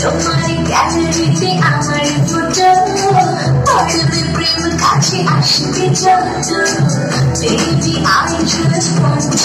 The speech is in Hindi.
তোমার গ্যালারিতে আমার photo each other do. Baby, I just want